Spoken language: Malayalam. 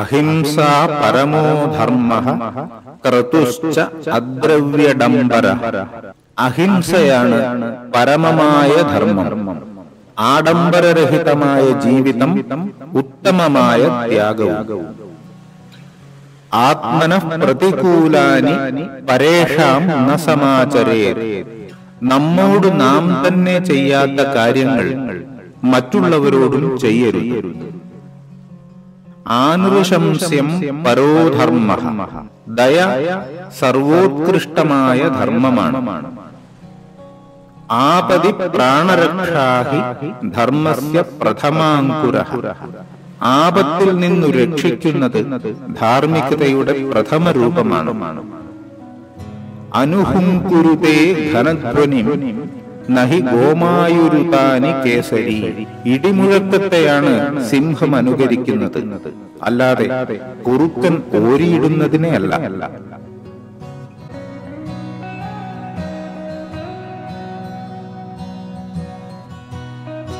അഹിംസ പരമോ ധർമ്മ ക്രതുശ്ച അദ്രവ്യഡംബര. അഹിംസയാണ് പരമമായ ധർമ്മം. ആഡംബരരഹിതമായ ജീവിതം ഉത്തമമായ ത്യാഗവും. ആത്മന പ്രതികൂലാനി പരേഷാം ന സമാചരേ നമ്മോട് നാം തന്നെ ചെയ്യാത്ത കാര്യങ്ങൾ മറ്റുള്ളവരോടും ചെയ്യരുത്. ആനുഷംസ്യം പരോധർമ്മ. ദയ സർവോത്കൃഷ്ടമായ ധർമ്മമാണ്. ആപതി പ്രാണരക്ഷാഹി ധർമ്മസ്യ പ്രഥമാങ്കുര. ആപത്തിൽ നിന്നു രക്ഷിക്കുന്നത് ധാർമ്മികതയുടെ പ്രഥമ രൂപമാണ്. അനുഹുങ്കുരുതേ ഘനധ്വനി നഹി ഗോമായുരുതാനി കേസരി. ഇടിമുഴക്കത്തെയാണ് സിംഹം അനുകരിക്കുന്നത്. അല്ലാതെ കുറുക്കൻ ഓരിയിടുന്നതിനെ അല്ല.